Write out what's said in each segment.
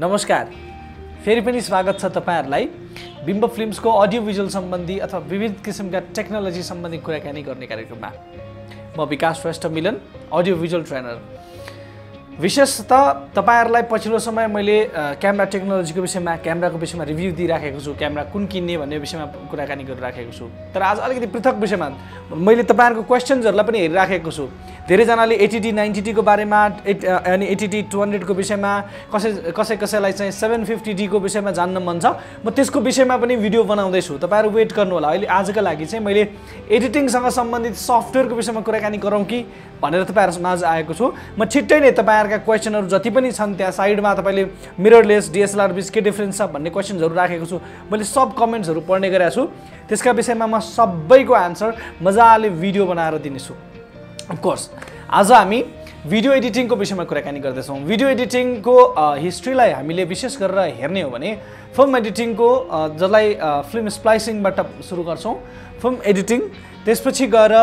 नमस्कार। फेरि पनि स्वागत छ तपाईँहरूलाई। बिम्ब फिल्म्सको अडियो भिजुअल सम्बन्धी अथवा विविध किसिमका टेक्नोलोजी सम्बन्धी कुराकानी गर्ने कार्यक्रममा म Bikash Shrestha Milan audio visual trainer विशेषतः तपाईँहरूलाई पछिल्लो समय मैले क्यामेरा टेक्नोलोजीको विषयमा क्यामेराको विषयमा रिभ्यू दिइराखेको छु क्यामेरा कुन किन्ने भन्ने विषयमा कुराकानी गरिराखेको छु। तर आज अलिकति पृथक विषयमा मैले तपाईँहरूको क्वेसन्सहरूलाई पनि हेरिराखेको छु। धेरैजनाले एटिटी नाइन्टिटीको बारेमा एट अनि एटिटी टु हन्ड्रेडको विषयमा कसै कसै कसैलाई चाहिँ सेभेन फिफ्टी डीको विषयमा जान्न मन छ। म त्यसको विषयमा पनि भिडियो बनाउँदैछु। तपाईँहरू वेट गर्नु होला अहिले आजका लागि चाहिँ मैले एडिटिङसँग सम्बन्धित सफ्टवेयरको विषयमा कुराकानी गरौँ कि भनेर तपाईँहरू माझ आएको छु। म छिट्टै नै तपाईँहरूका क्वेसनहरू जति पनि छन् त्यहाँ साइडमा तपाईँले मिररलेस डिएसएलआर बिच के डिफ्रेन्स छ भन्ने क्वेसन्सहरू राखेको छु। मैले सब कमेन्ट्सहरू पढ्ने गरेको छु। त्यसका विषयमा म सबैको आन्सर मजाले भिडियो बनाएर दिनेछु। अफकोर्स आज हामी भिडियो एडिटिङको विषयमा कुराकानी गर्दैछौँ। भिडियो एडिटिङको हिस्ट्रीलाई हामीले विशेष गरेर हेर्ने हो भने फिल्म एडिटिङको जसलाई फिल्म स्प्लाइसिङबाट सुरु गर्छौँ। फिल्म एडिटिङ त्यसपछि गएर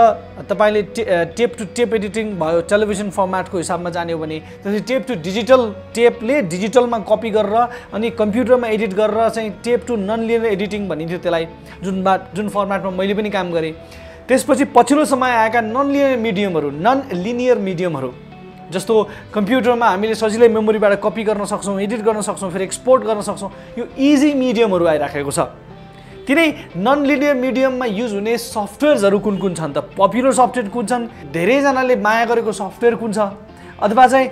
तपाईँले टे टेप टु टेप एडिटिङ भयो टेलिभिजन फर्मेटको हिसाबमा जाने हो भने त्यसपछि टेप टु डिजिटल टेपले डिजिटलमा कपी गरेर अनि कम्प्युटरमा एडिट गरेर चाहिँ tape to non linear editing भनिन्थ्यो त्यसलाई। जुन जुन फर्मेटमा मैले पनि काम गरेँ। त्यसपछि पछिल्लो समय आएका नन लिनियर मिडियमहरू नन लिनियर मिडियमहरू जस्तो कम्प्युटरमा हामीले सजिलै मेमोरीबाट कपी गर्न सक्छौँ एडिट गर्न सक्छौँ फेरि एक्सपोर्ट गर्न सक्छौँ यो इजी मिडियमहरू आइराखेको छ। तिनै नन लिनियर मिडियममा युज हुने सफ्टवेयर्सहरू कुन कुन छन् त? पपुलर सफ्टवेयर कुन छन्? धेरैजनाले माया गरेको सफ्टवेयर कुन छ? अथवा चाहिँ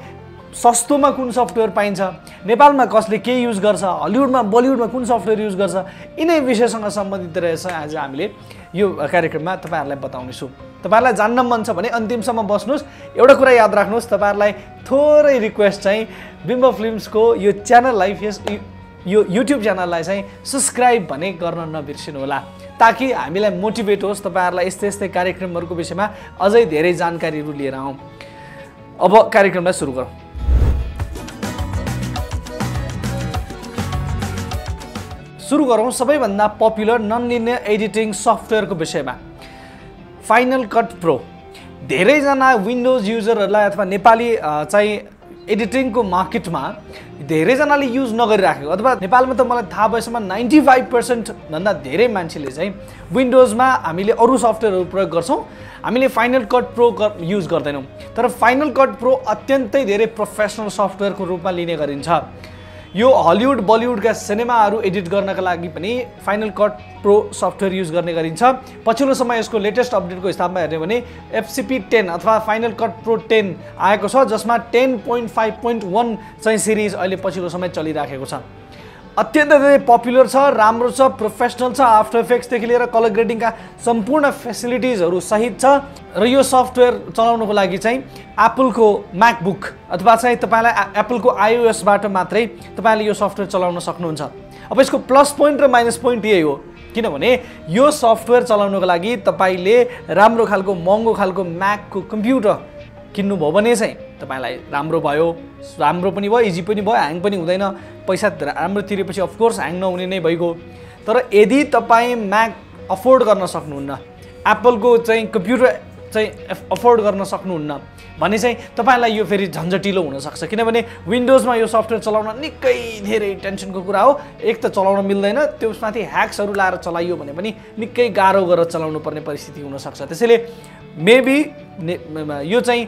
सस्तोमा कुन सफ्टवेयर पाइन्छ नेपालमा कसले के युज गर्छ हलिउडमा बलिउडमा कुन सफ्टवेयर युज गर्छ यिनै विषयसँग सम्बन्धित रहेछ आज हामीले यो कार्यक्रममा तपाईँहरूलाई बताउनेछु तपाईँहरूलाई जान्न मन छ भने अन्तिमसम्म बस्नुहोस्। एउटा कुरा याद राख्नुहोस् तपाईँहरूलाई थोरै रिक्वेस्ट चाहिँ बिम्ब फिल्म्सको यो च्यानललाई फेस यो युट्युब च्यानललाई चाहिँ सब्सक्राइब भने गर्न नबिर्सिनु होला ताकि हामीलाई मोटिभेट होस्। तपाईँहरूलाई यस्तै यस्तै कार्यक्रमहरूको विषयमा अझै धेरै जानकारीहरू लिएर आउँ। अब कार्यक्रमलाई सुरु गरौँ। सुरु गरौँ सबैभन्दा पपुलर नन लिनियर एडिटिङ सफ्टवेयरको विषयमा। फाइनल कट प्रो धेरैजना विन्डोज युजरहरूलाई अथवा नेपाली चाहिँ एडिटिङको मार्केटमा धेरैजनाले युज नगरिराखेको अथवा नेपालमा त मलाई थाहा भएसम्म नाइन्टी फाइभ पर्सेन्टभन्दा धेरै मान्छेले चाहिँ विन्डोजमा हामीले अरू सफ्टवेयरहरू प्रयोग गर्छौँ। हामीले फाइनल कट प्रो ग- युज गर्दैनौँ। तर फाइनल कट प्रो अत्यन्तै धेरै प्रोफेसनल सफ्टवेयरको रूपमा लिने गरिन्छ। यो हलिउड बलिउडका सिनेमाहरू एडिट गर्नका लागि पनि Final Cut Pro software use गर्ने गरिन्छ। पछिल्लो समय यसको लेटेस्ट अपडेटको हिसाबमा हेर्ने भने एफसिपी टेन अथवा फाइनल कट प्रो टेन आएको छ जसमा ten point five point one चाहिँ सिरिज अहिले पछिल्लो समय चलिराखेको छ। अत्यन्तै धेरै पपुलर छ राम्रो छ प्रोफेसनल छ आफ्टर इफेक्ट्सदेखि लिएर कलर ग्रेडिङका सम्पूर्ण फेसिलिटिजहरू सहित छ। र यो सफ्टवेयर चलाउनको लागि चाहिँ एप्पलको म्याकबुक अथवा चाहिँ तपाईँलाई एप्पलको आइओएसबाट मात्रै तपाईँले यो सफ्टवेयर चलाउन सक्नुहुन्छ। अब यसको प्लस पोइन्ट र माइनस पोइन्ट यही हो। किनभने यो सफ्टवेयर चलाउनको लागि तपाईँले राम्रो खालको महँगो खालको म्याकको कम्प्युटर किन्नुभयो भने चाहिँ तपाईँलाई राम्रो भयो राम्रो पनि भयो इजी पनि भयो ह्याङ पनि हुँदैन। पैसा राम्रो तिरेपछि अफकोर्स ह्याङ नहुने नै भइगयो। तर यदि तपाईँ म्याक अफोर्ड गर्न सक्नुहुन्न एप्पलको चाहिँ कम्प्युटर चाहिँ अफोर्ड गर्न सक्नुहुन्न भने चाहिँ तपाईँलाई यो फेरि झन्झटिलो हुनसक्छ। किनभने विन्डोजमा यो सफ्टवेयर चलाउन निकै धेरै टेन्सनको कुरा हो। एक त चलाउन मिल्दैन त्यसमाथि ह्याक्सहरू लाएर चलाइयो भने पनि निकै गाह्रो गरेर चलाउनु पर्ने परिस्थिति हुनसक्छ। त्यसैले मेबी यो चाहिँ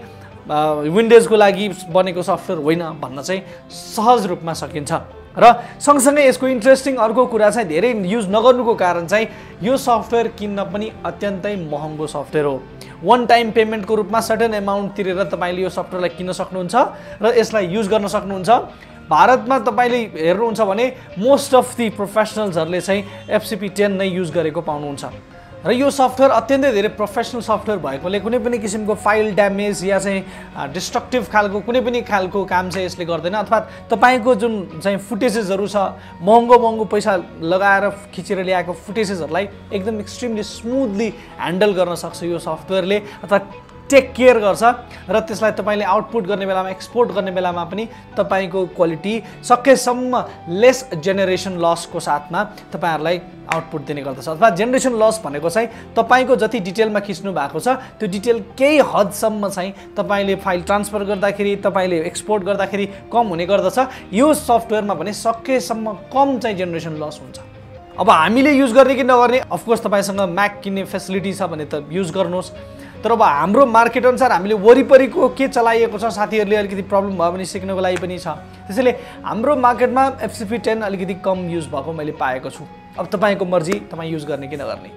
विन्डोजको लागि बनेको सफ्टवेयर होइन भन्न चाहिँ सहज रूपमा सकिन्छ। र सँगसँगै यसको इन्ट्रेस्टिङ अर्को कुरा चाहिँ धेरै युज नगर्नुको कारण चाहिँ यो सफ्टवेयर किन्न पनि अत्यन्तै महँगो सफ्टवेयर हो। वान टाइम पेमेन्टको रूपमा सर्टेन एमाउन्ट तिरेर तपाईँले यो सफ्टवेयरलाई किन्न सक्नुहुन्छ र यसलाई युज गर्न सक्नुहुन्छ। भारतमा तपाईँले हेर्नुहुन्छ भने मोस्ट अफ दि प्रोफेसनल्सहरूले चाहिँ एफसिपी टेन नै युज गरेको पाउनुहुन्छ। र यो सफ्टवेयर अत्यन्तै धेरै प्रोफेसनल सफ्टवेयर भएकोले कुनै पनि किसिमको फाइल ड्यामेज या चाहिँ डिस्ट्रक्टिभ खालको कुनै पनि खालको काम चाहिँ यसले गर्दैन। अथवा तपाईँको जुन चाहिँ फुटेजेसहरू छ महँगो महँगो पैसा लगाएर खिचेर ल्याएको फुटेजेसहरूलाई एकदम एक्सट्रिमली स्मुथली ह्यान्डल गर्न सक्छ यो सफ्टवेयरले अथवा टेक केयर गर्छ र त्यसलाई तपाईँले आउटपुट गर्ने बेलामा एक्सपोर्ट गर्ने बेलामा पनि तपाईँको क्वालिटी सकेसम्म लेस जेनेरेसन लसको साथमा तपाईँहरूलाई आउटपुट दिने गर्दछ। अथवा जेनेरेसन लस भनेको चाहिँ तपाईँको जति डिटेलमा खिच्नु भएको छ त्यो डिटेल केही हदसम्म चाहिँ तपाईँले फाइल ट्रान्सफर गर्दाखेरि तपाईँले एक्सपोर्ट गर्दाखेरि कम हुने गर्दछ। यो सफ्टवेयरमा भने सकेसम्म कम चाहिँ जेनेरेसन लस हुन्छ। अब हामीले युज गर्ने कि नगर्ने? अफकोर्स तपाईँसँग म्याक किन्ने फेसिलिटी छ भने त युज गर्नुहोस्। तर अब हाम्रो मार्केट अनुसार हामीले वरिपरिको के चलाइएको छ साथीहरूले अलिकति प्रब्लम भयो भने सिक्नको लागि पनि छ। त्यसैले हाम्रो मार्केटमा एफसिपी टेन अलिकति कम युज भएको मैले पाएको छु। अब तपाईँको मर्जी तपाईँ युज गर्ने कि नगर्ने।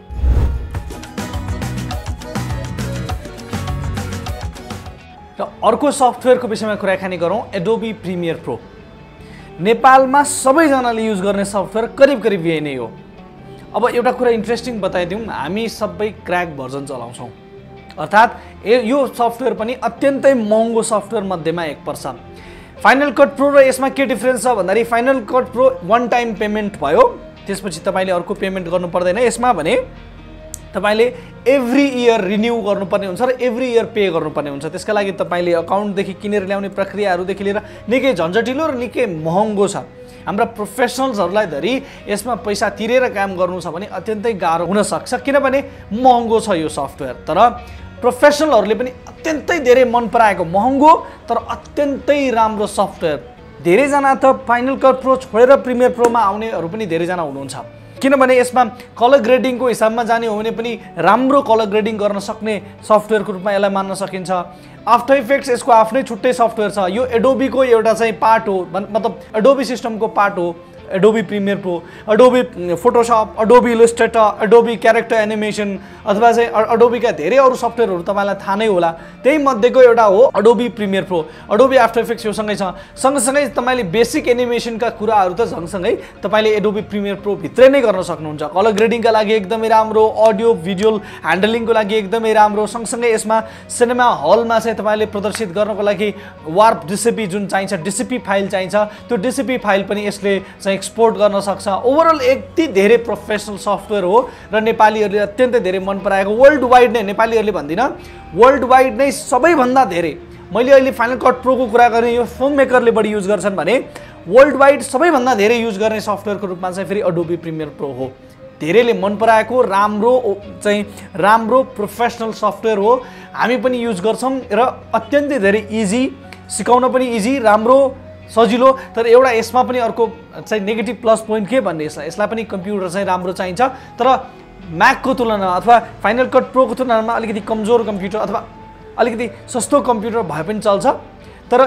र अर्को सफ्टवेयरको विषयमा कुराकानी गरौँ एडोबी प्रिमियर प्रो नेपालमा सबैजनाले युज गर्ने सफ्टवेयर करिब करिब यही नै हो। अब एउटा कुरा इन्ट्रेस्टिङ बताइदिउँ हामी सबै क्र्याक भर्जन चलाउँछौँ। अर्थात् ए यो सफ्टवेयर पनि अत्यन्तै महँगो सफ्टवेयर मध्येमा एक पर्छ। फाइनल कट प्रो र यसमा के डिफ्रेन्स छ भन्दाखेरि Final Cut Pro one time payment भयो। त्यसपछि तपाईँले अर्को पेमेन्ट गर्नु पर्दैन यसमा भने तपाईँले एभ्री इयर रिन्यू गर्नुपर्ने हुन्छ र एभ्री इयर पे गर्नुपर्ने हुन्छ। त्यसका लागि तपाईँले अकाउन्टदेखि किनेर ल्याउने प्रक्रियाहरूदेखि लिएर निकै झन्झटिलो र निकै महँगो छ। हाम्रा प्रोफेसनल्सहरूलाई धरि यसमा पैसा तिरेर काम गर्नु छ भने अत्यन्तै गाह्रो हुनसक्छ किनभने महँगो छ यो सफ्टवेयर। तर प्रोफेसनलहरूले पनि अत्यन्तै धेरै मन पराएको महँगो तर अत्यन्तै राम्रो सफ्टवेयर धेरैजना त फाइनल कट प्रो छोडेर प्रिमियर प्रोमा आउनेहरू पनि धेरैजना हुनुहुन्छ। किनभने यसमा कलर ग्रेडिङको हिसाबमा जाने हो भने पनि राम्रो कलर ग्रेडिङ गर्न सक्ने सफ्टवेयरको रूपमा यसलाई मान्न सकिन्छ। आफ्टर इफेक्ट्स यसको आफ्नै छुट्टै सफ्टवेयर छ। यो एडोबीको एउटा चाहिँ पार्ट हो मतलब एडोबी सिस्टमको पार्ट हो। Adobe Premiere Pro Adobe Photoshop Adobe Illustrator Adobe character animation अथवा चाहिँ अडोबीका धेरै अरू सफ्टवेयरहरू तपाईँलाई थाहा नै होला। त्यही मध्येको एउटा हो Adobe Premiere Pro Adobe After Effects योसँगै छ। सँगसँगै तपाईँले बेसिक एनिमेसनका कुराहरू त सँगसँगै तपाईँले एडोबी प्रिमियर प्रो भित्रै नै गर्न सक्नुहुन्छ। कलर ग्रेडिङका लागि एकदमै राम्रो अडियो भिजुअल ह्यान्डलिङको लागि एकदमै राम्रो। सँगसँगै यसमा सिनेमा हलमा चाहिँ तपाईँले प्रदर्शित गर्नको लागि वार्प डिसिपी जुन चाहिन्छ डिसिपी फाइल चाहिन्छ त्यो डिसिपी फाइल पनि यसले चाहिँ एक्सपोर्ट गर्न सक्छ। ओभरअल यति धेरै प्रोफेसनल सफ्टवेयर हो र नेपालीहरूले अत्यन्तै धेरै मन पराएको। वर्ल्ड वाइड नै नेपालीहरूले भन्दिनँ। वर्ल्ड वाइड नै सबैभन्दा धेरै। मैले अहिले फाइनल कट प्रोको कुरा गरेँ यो फोन मेकरले बढी युज गर्छन् भने। वर्ल्ड वाइड सबैभन्दा धेरै युज गर्ने सफ्टवेयरको रूपमा चाहिँ फेरि अडोबी प्रिमियर प्रो हो। धेरैले मन पराएको राम्रो चाहिँ राम्रो प्रोफेसनल सफ्टवेयर हो। हामी पनि युज गर्छौँ र अत्यन्तै धेरै इजी सिकाउन पनि इजी राम्रो सजिलो। तर एउटा यसमा पनि अर्को चाहिँ नेगेटिभ प्लस पोइन्ट के भन्ने यसलाई? यसलाई पनि कम्प्युटर चाहिँ राम्रो चाहिन्छ। तर म्याकको तुलनामा अथवा फाइनल कट प्रोको तुलनामा अलिकति कमजोर कम्प्युटर अथवा अलिकति सस्तो कम्प्युटर भए पनि चल्छ। तर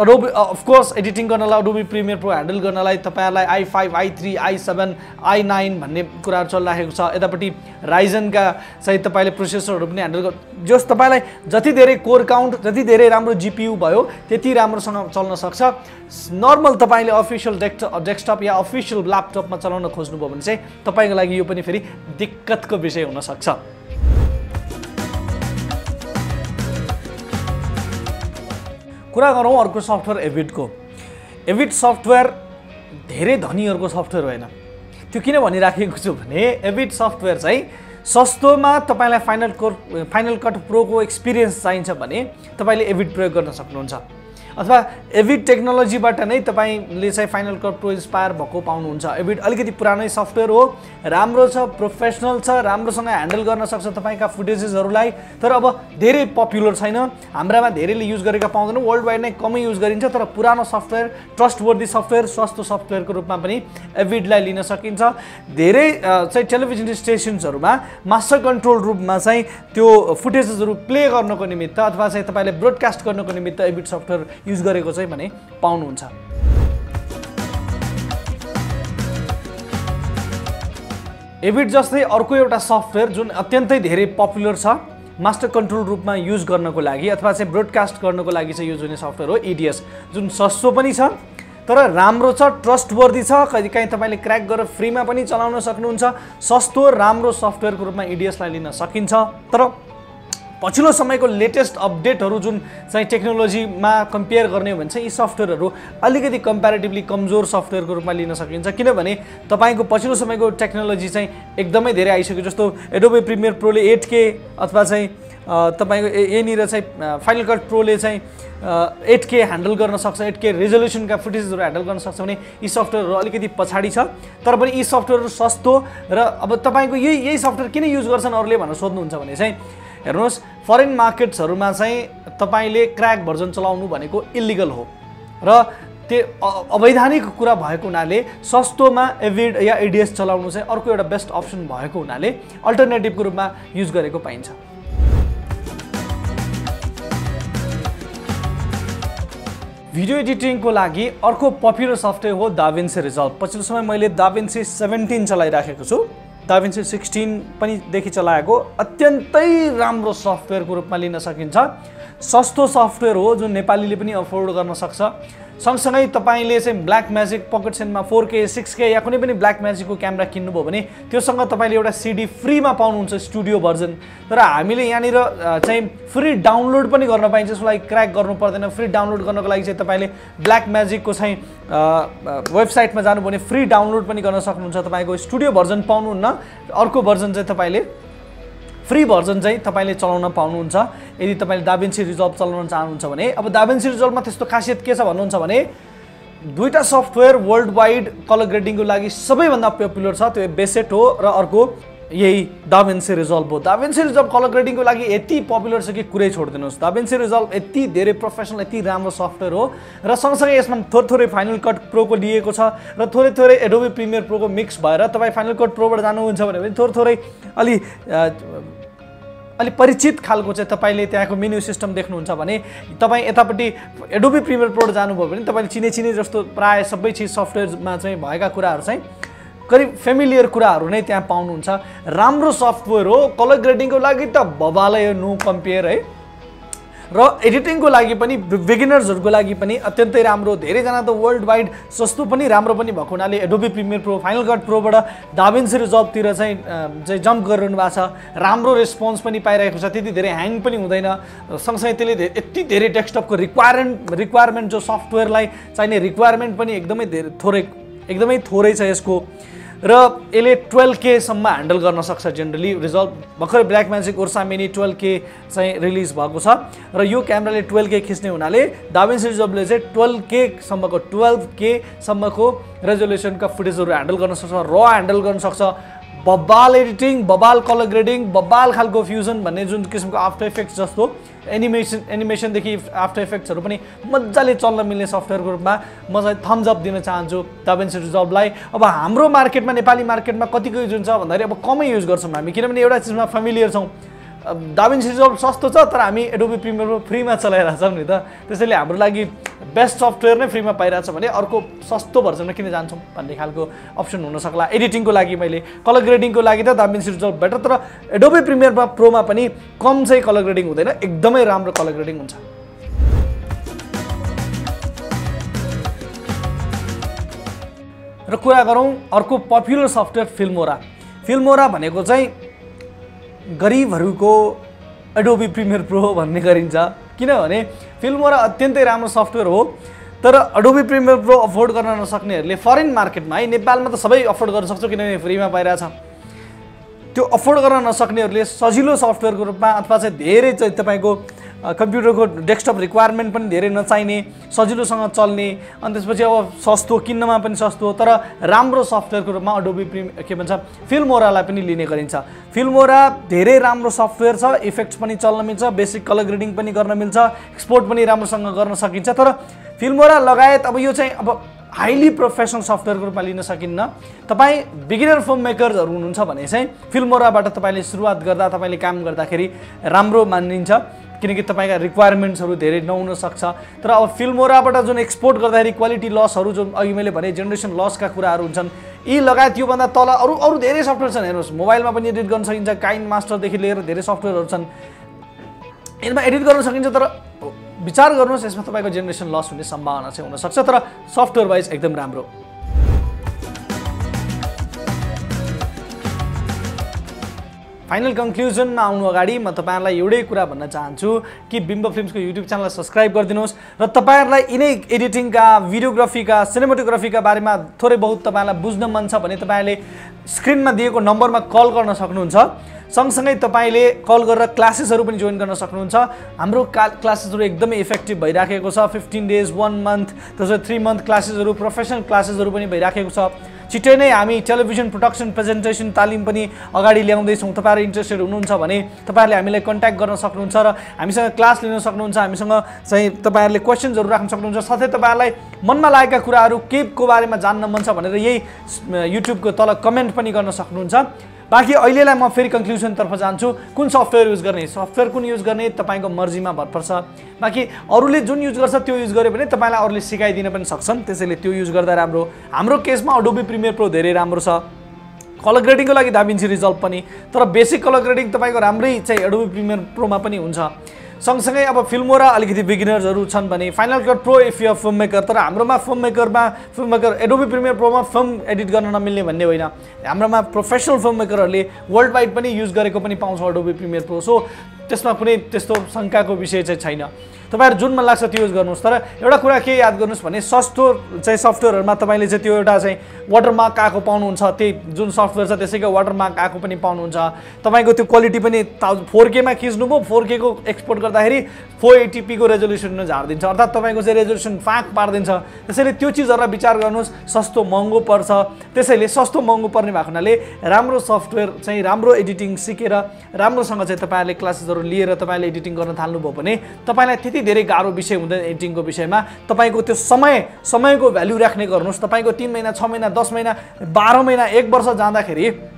अडोबी अफकोर्स एडिटिङ गर्नलाई अडोबी प्रिमियर प्रो ह्यान्डल गर्नलाई तपाईँहरूलाई I five I three I seven I nine भन्ने कुराहरू चलिराखेको छ। यतापट्टि राइजनका चाहिँ तपाईँले प्रोसेसरहरू पनि ह्यान्डल गर् जस तपाईँलाई जति धेरै कोर काउन्ट जति धेरै राम्रो जिपियु भयो त्यति राम्रोसँग चल्न सक्छ। नर्मल तपाईँले अफिसियल डेस्क डेस्कटप या अफिसियल ल्यापटपमा चलाउन खोज्नुभयो भने चाहिँ तपाईँको लागि यो पनि फेरि दिक्कतको विषय हुनसक्छ कुरा गरौँ अर्को सफ्टवेयर एभिडको। एभिड सफ्टवेयर धेरै धनीहरूको सफ्टवेयर होइन। त्यो किन भनिराखेको छु भने एभिड सफ्टवेयर चाहिँ सस्तोमा तपाईँलाई फाइनल कोर फाइनल कट प्रोको एक्सपिरियन्स चाहिन्छ भने तपाईँले एभिड प्रयोग गर्न सक्नुहुन्छ। अथवा एभिड टेक्नोलोजीबाट नै तपाईँले चाहिँ फाइनल कट प्रो इन्सपायर भएको पाउनुहुन्छ। एभिड अलिकति पुरानै सफ्टवेयर हो राम्रो छ प्रोफेसनल छ राम्रोसँग ह्यान्डल गर्न सक्छ तपाईँका फुटेजेसहरूलाई तर अब धेरै पपुलर छैन। हाम्रामा धेरैले युज गरेका पाउँदैन वर्ल्ड वाइड नै कमै युज गरिन्छ तर पुरानो सफ्टवेयर ट्रस्टवर्दी सफ्टवेयर सस्तो सफ्टवेयरको रूपमा पनि एभिडलाई लिन सकिन्छ। धेरै चाहिँ टेलिभिजन स्टेसन्सहरूमा मास्टर कन्ट्रोल रूपमा चाहिँ त्यो फुटेजेसहरू प्ले गर्नको निमित्त अथवा चाहिँ तपाईँले ब्रोडकास्ट गर्नको निमित्त एभिड सफ्टवेयर युज गरेको चाहिँ भने पाउनुहुन्छ। एभिड जस्तै अर्को एउटा सफ्टवेयर जुन अत्यन्तै धेरै पपुलर छ मास्टर कन्ट्रोल रूपमा युज गर्नको लागि अथवा चाहिँ ब्रोडकास्ट गर्नको लागि चाहिँ युज हुने सफ्टवेयर हो इडिएस जुन सस्तो पनि छ तर राम्रो छ ट्रस्टवर्दी छ कहिले काहीँ तपाईँले क्र्याक गरेर फ्रीमा पनि चलाउन सक्नुहुन्छ सस्तो राम्रो सफ्टवेयरको रूपमा इडिएसलाई लिन सकिन्छ तर पछिल्लो समयको लेटेस्ट अपडेटहरू जुन चाहिँ टेक्नोलोजीमा कम्पेयर गर्ने हो भने चाहिँ यी सफ्टवेयरहरू अलिकति कम्पेरिटिभली कमजोर सफ्टवेयरको रूपमा लिन सकिन्छ। किनभने तपाईँको पछिल्लो समयको टेक्नोलोजी चाहिँ एकदमै धेरै आइसक्यो जस्तो एडोबे प्रिमियर प्रोले एट के अथवा चाहिँ तपाईँको यहीँनिर चाहिँ फाइनल कट प्रोले चाहिँ एट के ह्यान्डल गर्न सक्छ एट के रेजोल्युसनका फुटेजेसहरू ह्यान्डल गर्न सक्छ भने यी सफ्टवेयरहरू अलिकति पछाडि छ। तर पनि यी सफ्टवेयरहरू सस्तो र अब तपाईँको यही यही सफ्टवेयर किन युज गर्छन् अरूले भनेर सोध्नुहुन्छ भने चाहिँ हेर्नुहोस् फरेन मार्केट्सहरूमा चाहिँ तपाईँले क्र्याक भर्जन चलाउनु भनेको इलिगल हो। र त्यो अवैधानिक कुरा भएको हुनाले सस्तोमा एभिड या एडिएस चलाउनु चाहिँ अर्को एउटा बेस्ट अप्सन भएको हुनाले अल्टरनेटिभको रूपमा युज गरेको पाइन्छ। भिडियो एडिटिङको लागि अर्को पपुलर सफ्टवेयर हो दाविन्सी रिजल्भ पछिल्लो समय मैले दाविन्सी सेभेन्टिन चलाइराखेको छु। दाविन्सी सिक्सटिन पनि देखि चलाएको अत्यन्तै राम्रो सफ्टवेयरको रूपमा लिन सकिन्छ। सस्तो सफ्टवेयर हो जुन नेपालीले पनि अफोर्ड गर्न सक्छ। सँगसँगै तपाईँले चाहिँ ब्ल्याक म्याजिक पकेट सेनमा फोर के सिक्स के या कुनै पनि ब्ल्याक म्याजिकको क्यामेरा किन्नुभयो भने त्योसँग तपाईँले एउटा सिडी फ्रीमा पाउनुहुन्छ स्टुडियो भर्जन। तर हामीले यहाँनिर चाहिँ फ्री डाउनलोड पनि गर्न पाइन्छ यसको लागि क्र्याक गर्नु पर्दैन। फ्री डाउनलोड गर्नको लागि चाहिँ तपाईँले ब्ल्याक म्याजिकको चाहिँ वेबसाइटमा जानुभयो भने फ्री डाउनलोड पनि गर्न सक्नुहुन्छ। तपाईँको स्टुडियो भर्जन पाउनुहुन्न। अर्को भर्जन चाहिँ तपाईँले फ्री भर्जन चाहिँ तपाईँले चलाउन पाउनुहुन्छ। यदि तपाईँले दाबिन्सी रिजल्भ चलाउन चाहनुहुन्छ भने अब दाबिन्सी रिजल्भमा त्यस्तो खासियत के छ भन्नुहुन्छ भने दुईवटा सफ्टवेयर वर्ल्ड वाइड कलर ग्रेडिङको लागि सबैभन्दा पपुलर छ त्यो बेसेट हो र अर्को यही दावेन्सी रिजल्भ हो। दावेन्सी रिजल्भ कलर ग्रेडिङको लागि यति पपुलर छ कि कुरै छोडिदिनुहोस्। दावेन्सी रिजल्भ यति धेरै प्रोफेसनल यति राम्रो सफ्टवेयर हो र सँगसँगै यसमा थोरै थोरै फाइनल कट प्रोको लिएको छ र थोरै थोरै एडोबी प्रिमियर प्रोको मिक्स भएर तपाईँ फाइनल कट प्रोबाट जानुहुन्छ भने थोरै थोरै अलि अलिक परिचित खालको चाहिँ तपाईँले त्यहाँको मेन्यु सिस्टम देख्नुहुन्छ भने तपाईँ यतापट्टि एडोबी प्रिमियर प्रोबाट जानुभयो भने तपाईँले चिने चिने जस्तो प्रायः सबै चिज सफ्टवेयरमा चाहिँ भएका कुराहरू चाहिँ करिब फेमिलियर कुराहरू नै त्यहाँ पाउनुहुन्छ। राम्रो सफ्टवेयर हो कलर ग्रेडिङको लागि त भवालै नो कम्पेयर है। र एडिटिङको लागि पनि बिगिनर्सहरूको लागि पनि अत्यन्तै राम्रो धेरैजना त वर्ल्ड वाइड सस्तो पनि राम्रो पनि भएको हुनाले Adobe Premiere Pro Final Cut प्रोबाट DaVinci रिजल्भतिर चाहिँ चाहिँ जम्प गरिरहनु भएको छ। राम्रो रेस्पोन्स पनि पाइरहेको छ त्यति धेरै ह्याङ पनि हुँदैन। सँगसँगै त्यसले यति धेरै डेस्कटपको रिक्वायरमेन्ट रिक्वायरमेन्ट जो सफ्टवेयरलाई चाहिने रिक्वायरमेन्ट पनि एकदमै धेरै थोरै एकदमै थोरै छ यसको। र यसले टुवेल्भ केसम्म ह्यान्डल गर्न सक्छ जेनरली रिजल्भ भर्खर Black Magic Ursa Mini twelve K चाहिँ रिलिज भएको छ र यो क्यामेराले टुवेल्भ के खिच्ने हुनाले दाविन्स रिजल्भले चाहिँ टुवेल्भ केसम्मको टुवेल्भ केसम्मको रेजोल्युसनका फुटेजहरू ह्यान्डल गर्न सक्छ र ह्यान्डल गर्न सक्छ। बब्बाल एडिटिङ बब्बाल कलर ग्रेडिङ बब्बाल खालको फ्युजन भन्ने जुन किसिमको आफ्टर इफेक्ट्स जस्तो एनिमेसन एनिमेसनदेखि आफ्टर इफेक्ट्सहरू पनि मजाले चल्न मिल्ने सफ्टवेयरको रूपमा म चाहिँ थम्स अप दिन चाहन्छु दाबेन्सी जबलाई अब हाम्रो मार्केटमा नेपाली मार्केटमा कतिको युज हुन्छ भन्दाखेरि अब कमै युज गर्छौँ हामी किनभने एउटा चिजमा फेमिलियर छौँ। दाबिन रिजल्भ सस्तो छ तर हामी एडोबी प्रिमियर फ्रीमा चलाइरहेछौँ नि त। त्यसैले हाम्रो लागि बेस्ट सफ्टवेयर नै फ्रीमा पाइरहेछ भने अर्को सस्तो भर्जनमा किन जान्छौँ भन्ने खालको अप्सन हुनसक्ला। एडिटिङको लागि मैले कलर ग्रेडिङको लागि त दाबिन रिजल्भ बेटर तर एडोबी प्रिमियरमा प्रोमा पनि कम चाहिँ कलर ग्रेडिङ हुँदैन एकदमै राम्रो कलर ग्रेडिङ हुन्छ। र कुरा गरौँ अर्को पपुलर सफ्टवेयर फिल्मोरा फिल्मोरा भनेको चाहिँ गरिबहरूको एडोबी प्रिमियर प्रो भन्ने गरिन्छ। किनभने फिल्मोरा अत्यन्तै राम्रो सफ्टवेयर हो तर अडोबी प्रिमियर प्रो अफोर्ड गर्न नसक्नेहरूले फरेन मार्केटमा है नेपालमा त सबै अफोर्ड गर्न सक्छौँ किनभने फ्रीमा पाइरहेछ। त्यो अफोर्ड गर्न नसक्नेहरूले सजिलो सफ्टवेयरको रूपमा अथवा चाहिँ धेरै चाहिँ तपाईँको कम्प्युटरको डेस्कटप रिक्वायरमेन्ट पनि धेरै नचाहिने सजिलोसँग चल्ने अनि त्यसपछि अब सस्तो किन्नमा पनि सस्तो तर राम्रो सफ्टवेयरको रूपमा अडोबी प्रिम के भन्छ फिल्मोरालाई पनि लिने गरिन्छ। फिल्मोरा धेरै राम्रो सफ्टवेयर छ इफेक्ट्स पनि चल्न मिल्छ बेसिक कलर ग्रेडिङ पनि गर्न मिल्छ एक्सपोर्ट पनि राम्रोसँग गर्न सकिन्छ तर फिल्मोरा लगायत अब यो चाहिँ अब हाइली प्रोफेसनल सफ्टवेयरको रूपमा लिन सकिन्न। तपाईँ बिगिनर फिल्म मेकर्सहरू हुनुहुन्छ भने चाहिँ फिल्मोराबाट तपाईँले सुरुवात गर्दा तपाईँले काम गर्दाखेरि राम्रो मानिन्छ। किनकि तपाईँका रिक्वायरमेन्ट्सहरू धेरै नहुन सक्छ तर अब फिल्मोराबाट जुन एक्सपोर्ट गर्दाखेरि क्वालिटी लसहरू जुन अघि मैले भने जेनेरेसन लसका कुराहरू हुन्छन् यी लगायत योभन्दा तल अरू अरू धेरै सफ्टवेयर छन्। हेर्नुहोस् मोबाइलमा पनि एडिट गर्न सकिन्छ काइन मास्टरदेखि लिएर धेरै सफ्टवेयरहरू छन्। यसमा एडिट गर्न सकिन्छ तर विचार गर्नुहोस् यसमा तपाईँको जेनेरेसन लस हुने सम्भावना चाहिँ हुनसक्छ तर सफ्टवेयर वाइज एकदम राम्रो। फाइनल कन्क्लुजनमा आउनु अगाडि म तपाईँहरूलाई एउटै कुरा भन्न चाहन्छु कि बिम्ब फिल्मसको युट्युब च्यानललाई सब्सक्राइब गरिदिनुहोस् र तपाईँहरूलाई यिनै एडिटिङका भिडियोग्राफीका सिनेमाटोग्राफीका बारेमा थोरै बहुत तपाईँलाई बुझ्न मन छ भने तपाईँहरूले स्क्रिनमा दिएको नम्बरमा कल गर्न सक्नुहुन्छ। सँगसँगै तपाईँले कल गरेर क्लासेसहरू पनि जोइन गर्न सक्नुहुन्छ। हाम्रो का क्लासेसहरू एकदमै इफेक्टिभ भइराखेको छ। फिफ्टिन डेज वान मन्थ त्यसपछि थ्री मन्थ क्लासेसहरू प्रोफेसनल क्लासेसहरू पनि भइराखेको छ। छिट्टै नै हामी टेलिभिजन प्रोडक्सन प्रेजेन्टेसन तालिम पनि अगाडि ल्याउँदैछौँ। तपाईँहरू इन्ट्रेस्टेड हुनुहुन्छ भने तपाईँहरूले हामीलाई कन्ट्याक्ट गर्न सक्नुहुन्छ र हामीसँग क्लास लिन सक्नुहुन्छ। हामीसँग चाहिँ तपाईँहरूले क्वेसन्सहरू राख्न सक्नुहुन्छ। साथै तपाईँहरूलाई मनमा लागेका कुराहरू केको बारेमा जान्न मन छ भनेर यही युट्युबको तल कमेन्ट पनि गर्न सक्नुहुन्छ। बाँकी अहिलेलाई म फेरि कन्क्लुजनतर्फ जान्छु। कुन सफ्टवेयर युज गर्ने? सफ्टवेयर कुन युज गर्ने? तपाईँको मर्जीमा भर पर्छ बाँकी अरूले जुन युज गर्छ त्यो युज गर्यो भने तपाईँलाई अरूले सिकाइदिन पनि सक्छन्। त्यसैले त्यो युज गर्दा राम्रो। हाम्रो केसमा अडोबी प्रिमियर प्रो धेरै राम्रो छ। कलर ग्रेडिङको लागि दाबिन्छ रिजल्भ पनि। तर बेसिक कलर ग्रेडिङ तपाईँको राम्रै चाहिँ एडोबी प्रिमियर प्रोमा पनि हुन्छ। सँगसँगै अब फिल्मोरा अलिकति बिगिनर्सहरू छन् भने Final Cut Pro if you film maker तर हाम्रोमा film maker film maker Adobe Premiere प्रोमा film edit गर्न नमिल्ने भन्ने होइन। हाम्रोमा प्रोफेसनल फिल्म मेकरहरूले वर्ल्ड वाइड पनि युज गरेको पनि पाउँछ एडोबी प्रिमियर प्रो सो त्यसमा कुनै त्यस्तो शङ्काको विषय चाहिँ छैन। तपाईँहरू जुन मन लाग्छ त्यो युज गर्नुहोस्। तर एउटा कुरा के याद गर्नुहोस् भने सस्तो चाहिँ सफ्टवेयरहरूमा तपाईँले चाहिँ त्यो एउटा चाहिँ वाटरमार्क आएको पाउनुहुन्छ। त्यही जुन सफ्टवेयर छ त्यसैको वाटरमार्क आएको पनि पाउनुहुन्छ। तपाईँको त्यो क्वालिटी पनि फोर केमा खिच्नुभयो। फोर केको एक्सपोर्ट गर्दाखेरि फोर एटिपीको रेजोल्युसन झारिदिन्छ। अर्थात् तपाईँको चाहिँ रेजोल्युसन फाँक पारिदिन्छ। त्यसैले त्यो चिजहरूलाई विचार गर्नुहोस् सस्तो महँगो पर्छ। त्यसैले सस्तो महँगो पर्ने भएको हुनाले राम्रो सफ्टवेयर चाहिँ राम्रो एडिटिङ सिकेर राम्रोसँग चाहिँ तपाईँहरूले क्लासेसहरू लिएर तपाईँले एडिटिङ गर्न थाल्नुभयो भने तपाईँलाई त्यति धेरै गाह्रो विषय हुँदैन एडिटिङको विषयमा। तपाईँको त्यो समय समयको भ्याल्यु राख्ने गर्नुहोस्। तपाईँको तिन महिना छ महिना दस महिना बाह्र महिना एक वर्ष जाँदाखेरि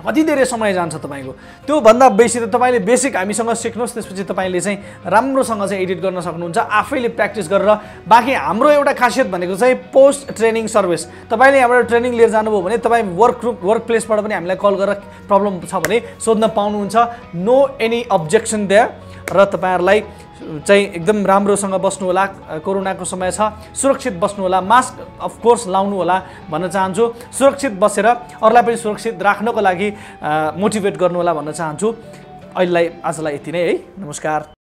कति धेरै समय जान्छ तपाईँको। त्योभन्दा बेसी त तपाईँले बेसिक हामीसँग सिक्नुहोस् त्यसपछि तपाईँले चाहिँ राम्रोसँग चाहिँ एडिट गर्न सक्नुहुन्छ आफैले प्र्याक्टिस गरेर। बाँकी हाम्रो एउटा खासियत भनेको चाहिँ पोस्ट ट्रेनिङ सर्भिस तपाईँले यहाँबाट ट्रेनिङ लिएर जानुभयो भने तपाईँ वर्क ग्रुप वर्क प्लेसबाट पनि हामीलाई कल गरेर प्रब्लम छ भने सोध्न पाउनुहुन्छ। नो एनी अब्जेक्सन द्या र तपाईँहरूलाई चाहिँ एकदम राम्रोसँग बस्नु होला कोरोनाको समय छ सुरक्षित बस्नु होला मास्क अफकोर्स लाउनु होला भन्न चाहन्छु। सुरक्षित बसेर अरूलाई पनि सुरक्षित राख्नको लागि मोटिभेट गर्नु होला भन्न चाहन्छु। अहिलेलाई आजलाई यति नै है नमस्कार।